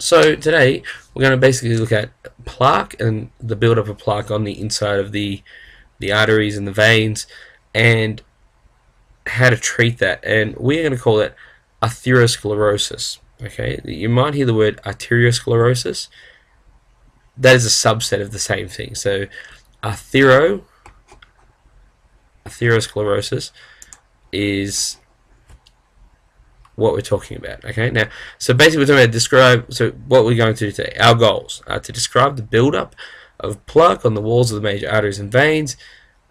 So today we're going to basically look at plaque and the buildup of plaque on the inside of the the arteries and the veins and how to treat that. And we're going to call it atherosclerosis. Okay, you might hear the word arteriosclerosis. That is a subset of the same thing. So athero atherosclerosis is what we're talking about. Okay, now, so basically, we're talking about describe. So, what we're going to do today, our goals are to describe the buildup of plaque on the walls of the major arteries and veins,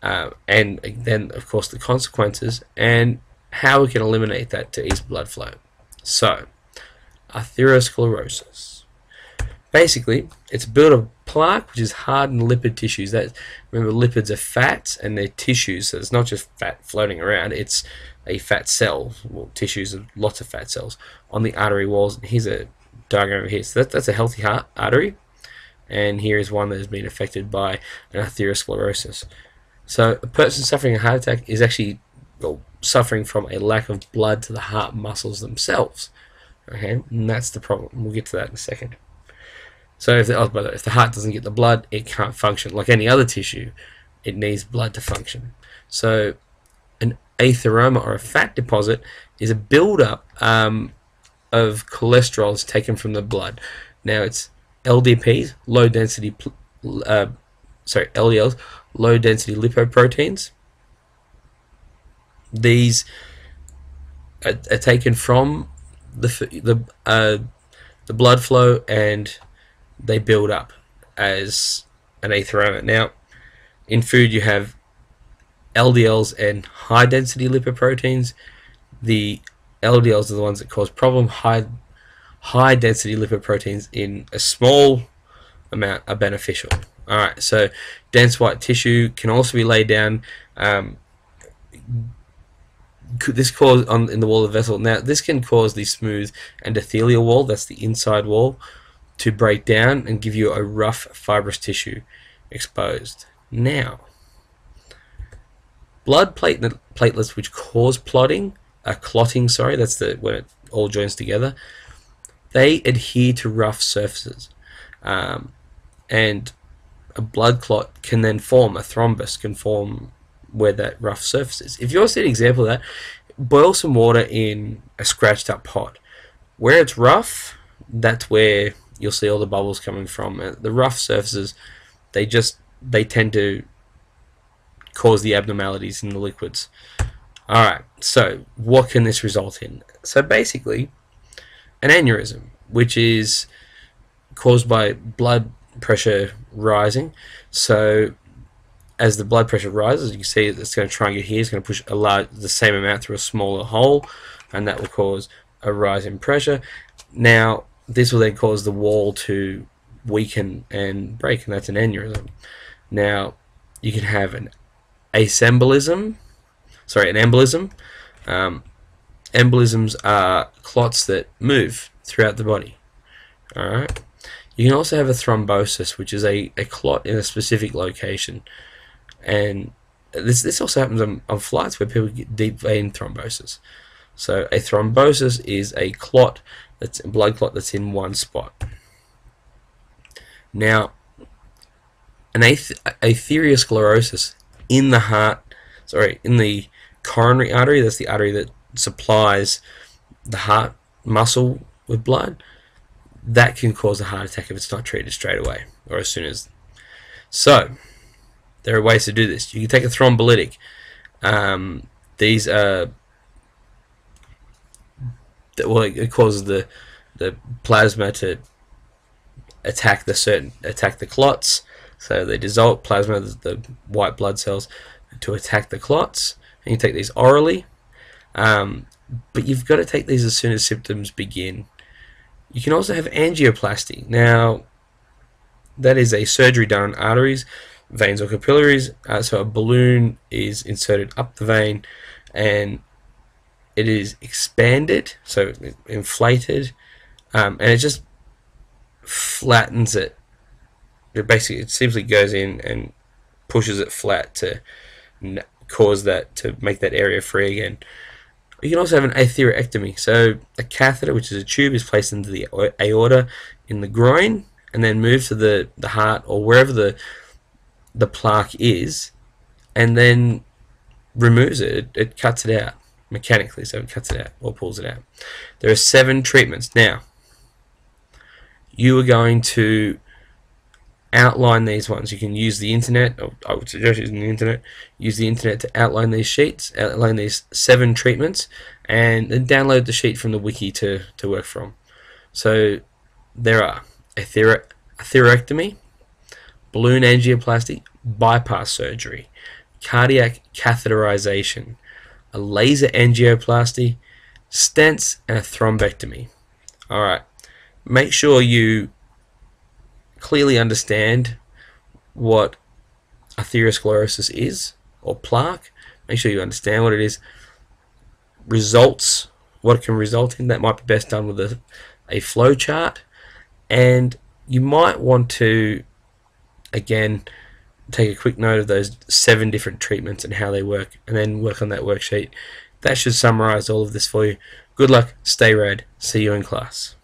uh, and then, of course, the consequences and how we can eliminate that to ease blood flow. So, atherosclerosis. Basically, it's a build of plaque, which is hardened lipid tissues. That remember, lipids are fats and they're tissues, so it's not just fat floating around. It's a fat cell, well, tissues of lots of fat cells on the artery walls. Here's a diagram over here. So that, that's a healthy heart artery, and here is one that has been affected by an atherosclerosis. So a person suffering a heart attack is actually well, suffering from a lack of blood to the heart muscles themselves. Okay, and that's the problem. We'll get to that in a second. So if the, oh, if the heart doesn't get the blood, it can't function. Like any other tissue, it needs blood to function. So atheroma or a fat deposit is a buildup um, of cholesterol taken from the blood. Now it's LDPs, low density, uh, sorry, LDLs, low density lipoproteins. These are, are taken from the the uh, the blood flow and they build up as an atheroma. Now, in food you have LDLs and high density lipoproteins. The LDLs are the ones that cause problem. High high density lipoproteins in a small amount are beneficial. All right, so dense white tissue can also be laid down. Um, this cause on in the wall of the vessel. Now, this can cause the smooth endothelial wall, that's the inside wall, to break down and give you a rough fibrous tissue exposed. Now, blood platelet, platelets which cause clotting, uh, clotting, sorry, that's the when it all joins together, they adhere to rough surfaces. Um, and a blood clot can then form, a thrombus can form where that rough surface is. If you want to see an example of that, boil some water in a scratched up pot. Where it's rough, that's where you'll see all the bubbles coming from. Uh, the rough surfaces, they just they tend to cause the abnormalities in the liquids. Alright, so what can this result in? So basically, an aneurysm, which is caused by blood pressure rising. So as the blood pressure rises, you can see it's going to triangulate here. It's going to push a large, the same amount through a smaller hole, and that will cause a rise in pressure. Now, this will then cause the wall to weaken and break, and that's an aneurysm. Now, you can have an asembolism, sorry, an embolism. Um, embolisms are clots that move throughout the body. All right. You can also have a thrombosis, which is a, a clot in a specific location. And this, this also happens on, on flights where people get deep vein thrombosis. So a thrombosis is a clot that's a blood clot that's in one spot. Now, an ath atherosclerosis in the heart, sorry, in the coronary artery, that's the artery that supplies the heart muscle with blood, that can cause a heart attack if it's not treated straight away or as soon as. So, there are ways to do this. You can take a thrombolytic. Um, these are well, it causes the the plasma to attack the certain attack the clots. So they dissolve plasma, the white blood cells, to attack the clots. And you take these orally, um, but you've got to take these as soon as symptoms begin. You can also have angioplasty. Now, that is a surgery done on arteries, veins, or capillaries. Uh, so a balloon is inserted up the vein, and it is expanded, so inflated, um, and it just flattens it. It basically it simply goes in and pushes it flat to cause that to make that area free again. You can also have an atherectomy. So a catheter, which is a tube, is placed into the aorta in the groin and then moved to the, the heart or wherever the the plaque is and then removes it. it. It cuts it out mechanically, so it cuts it out or pulls it out. There are seven treatments. Now, you are going to outline these ones. You can use the internet, I would suggest using the internet, use the internet to outline these sheets, outline these seven treatments, and then download the sheet from the wiki to, to work from. So there are atherectomy, balloon angioplasty, bypass surgery, cardiac catheterization, a laser angioplasty, stents, and a thrombectomy. Alright, make sure you clearly understand what atherosclerosis is or plaque. Make sure you understand what it is. Results, what it can result in. That might be best done with a, a flow chart. And you might want to, again, take a quick note of those seven different treatments and how they work, and then work on that worksheet. That should summarize all of this for you. Good luck, stay rad, see you in class.